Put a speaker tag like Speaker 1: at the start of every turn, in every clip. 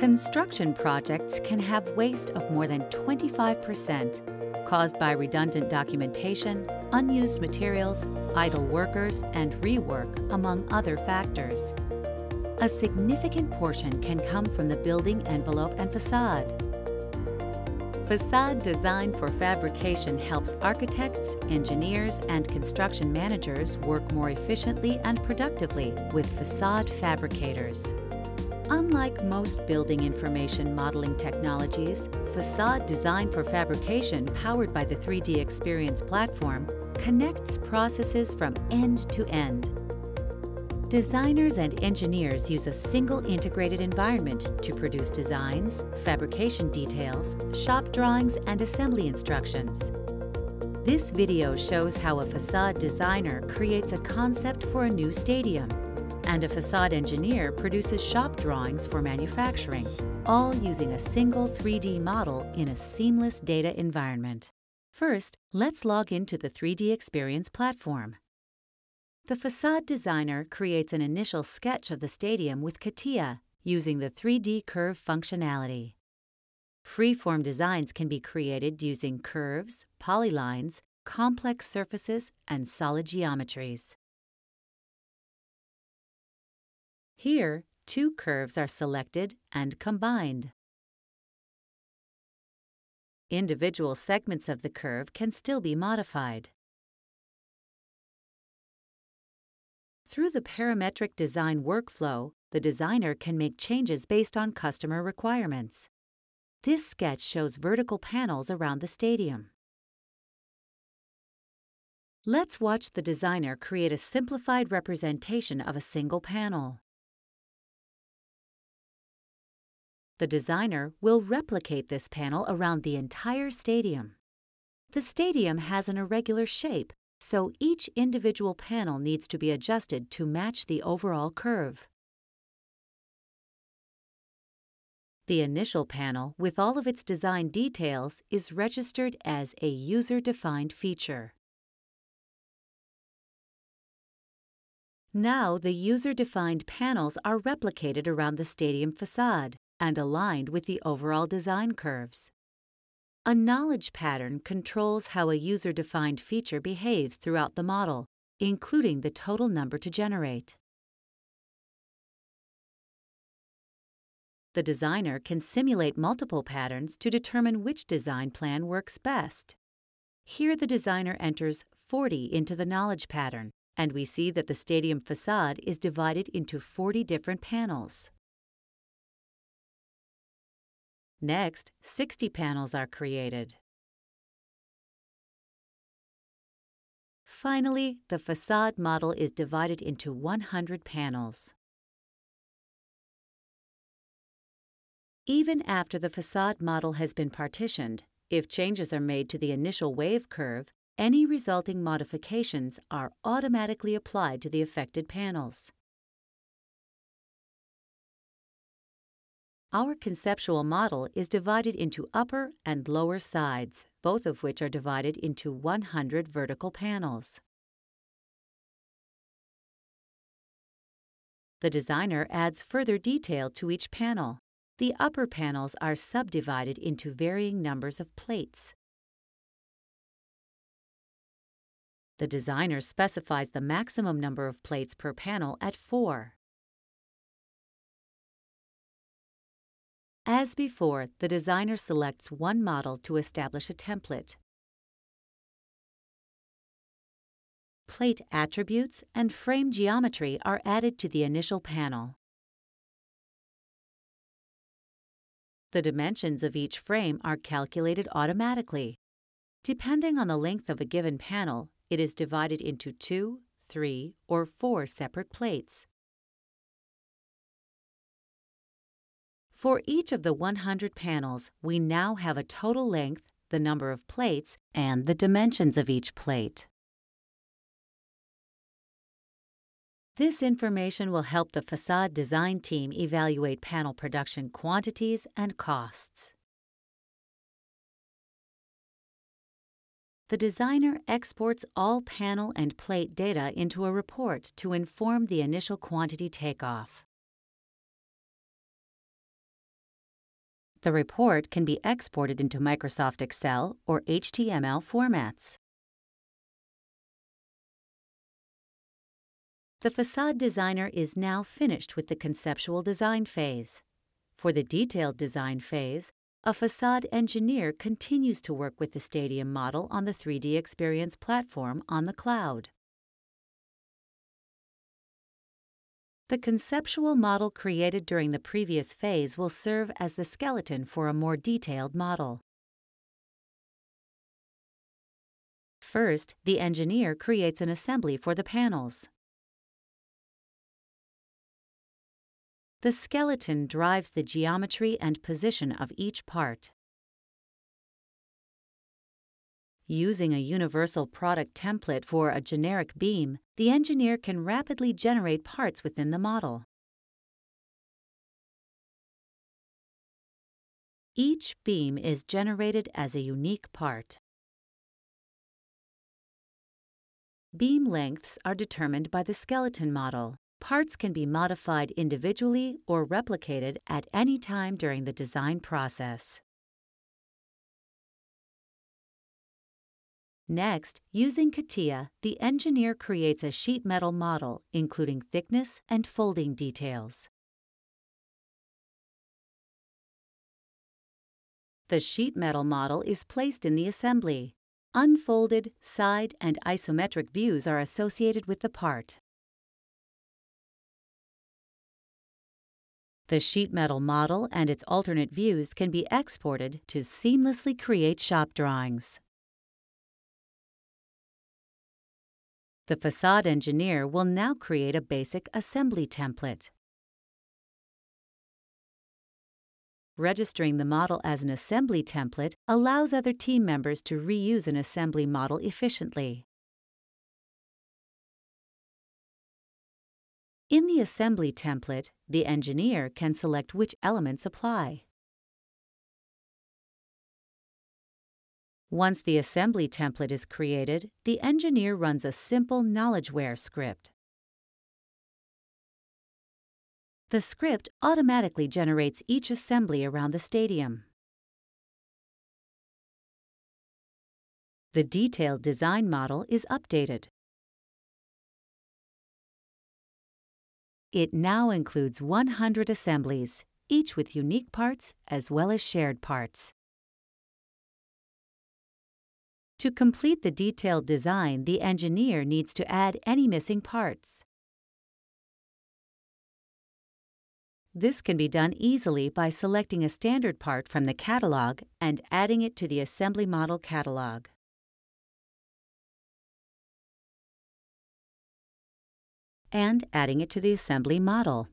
Speaker 1: Construction projects can have waste of more than 25%, caused by redundant documentation, unused materials, idle workers, and rework, among other factors. A significant portion can come from the building envelope and facade. Facade Design for Fabrication helps architects, engineers, and construction managers work more efficiently and productively with facade fabricators. Unlike most building information modeling technologies, Facade Design for Fabrication, powered by the 3D Experience platform, connects processes from end to end. Designers and engineers use a single integrated environment to produce designs, fabrication details, shop drawings, and assembly instructions. This video shows how a facade designer creates a concept for a new stadium and a facade engineer produces shop drawings for manufacturing, all using a single 3D model in a seamless data environment. First, let's log into the 3D Experience platform. The facade designer creates an initial sketch of the stadium with CATIA using the 3D curve functionality. Freeform designs can be created using curves, polylines, complex surfaces, and solid geometries. Here, two curves are selected and combined. Individual segments of the curve can still be modified. Through the parametric design workflow, the designer can make changes based on customer requirements. This sketch shows vertical panels around the stadium. Let's watch the designer create a simplified representation of a single panel. The designer will replicate this panel around the entire stadium. The stadium has an irregular shape, so each individual panel needs to be adjusted to match the overall curve. The initial panel, with all of its design details, is registered as a user-defined feature. Now the user-defined panels are replicated around the stadium facade and aligned with the overall design curves. A knowledge pattern controls how a user-defined feature behaves throughout the model, including the total number to generate. The designer can simulate multiple patterns to determine which design plan works best. Here the designer enters 40 into the knowledge pattern, and we see that the stadium facade is divided into 40 different panels. Next, 60 panels are created. Finally, the facade model is divided into 100 panels. Even after the facade model has been partitioned, if changes are made to the initial wave curve, any resulting modifications are automatically applied to the affected panels. Our conceptual model is divided into upper and lower sides, both of which are divided into 100 vertical panels. The designer adds further detail to each panel. The upper panels are subdivided into varying numbers of plates. The designer specifies the maximum number of plates per panel at 4. As before, the designer selects one model to establish a template. Plate attributes and frame geometry are added to the initial panel. The dimensions of each frame are calculated automatically. Depending on the length of a given panel, it is divided into two, three, or four separate plates. For each of the 100 panels, we now have a total length, the number of plates, and the dimensions of each plate. This information will help the facade design team evaluate panel production quantities and costs. The designer exports all panel and plate data into a report to inform the initial quantity takeoff. The report can be exported into Microsoft Excel or HTML formats. The facade designer is now finished with the conceptual design phase. For the detailed design phase, a facade engineer continues to work with the stadium model on the 3D Experience platform on the cloud. The conceptual model created during the previous phase will serve as the skeleton for a more detailed model. First, the engineer creates an assembly for the panels. The skeleton drives the geometry and position of each part. Using a universal product template for a generic beam, the engineer can rapidly generate parts within the model. Each beam is generated as a unique part. Beam lengths are determined by the skeleton model. Parts can be modified individually or replicated at any time during the design process. Next, using CATIA, the engineer creates a sheet metal model, including thickness and folding details. The sheet metal model is placed in the assembly. Unfolded, side, and isometric views are associated with the part. The sheet metal model and its alternate views can be exported to seamlessly create shop drawings. The facade engineer will now create a basic assembly template. Registering the model as an assembly template allows other team members to reuse an assembly model efficiently. In the assembly template, the engineer can select which elements apply. Once the assembly template is created, the engineer runs a simple KnowledgeWare script. The script automatically generates each assembly around the stadium. The detailed design model is updated. It now includes 100 assemblies, each with unique parts as well as shared parts. To complete the detailed design, the engineer needs to add any missing parts. This can be done easily by selecting a standard part from the catalog and adding it to the assembly model catalog. And adding it to the assembly model.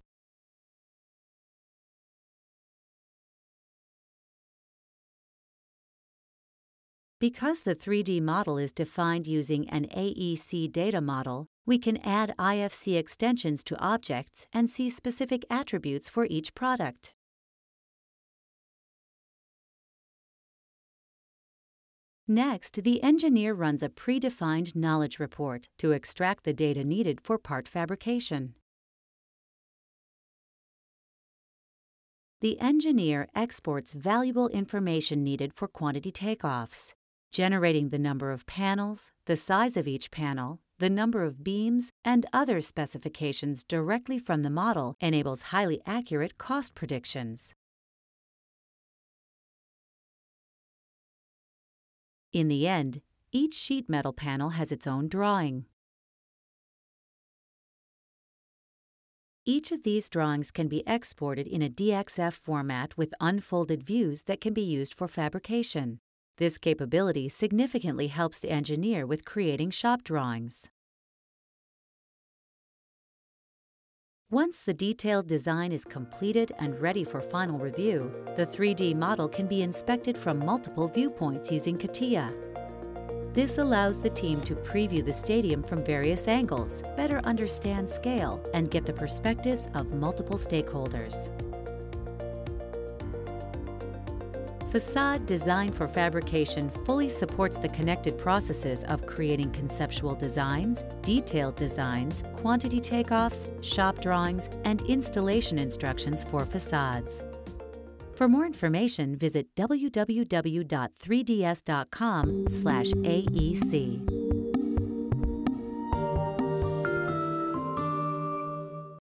Speaker 1: Because the 3D model is defined using an AEC data model, we can add IFC extensions to objects and see specific attributes for each product. Next, the engineer runs a predefined knowledge report to extract the data needed for part fabrication. The engineer exports valuable information needed for quantity takeoffs generating the number of panels, the size of each panel, the number of beams, and other specifications directly from the model enables highly accurate cost predictions. In the end, each sheet metal panel has its own drawing. Each of these drawings can be exported in a DXF format with unfolded views that can be used for fabrication. This capability significantly helps the engineer with creating shop drawings. Once the detailed design is completed and ready for final review, the 3D model can be inspected from multiple viewpoints using CATIA. This allows the team to preview the stadium from various angles, better understand scale, and get the perspectives of multiple stakeholders. Facade Design for Fabrication fully supports the connected processes of creating conceptual designs, detailed designs, quantity takeoffs, shop drawings, and installation instructions for facades. For more information, visit www.3ds.com/aec.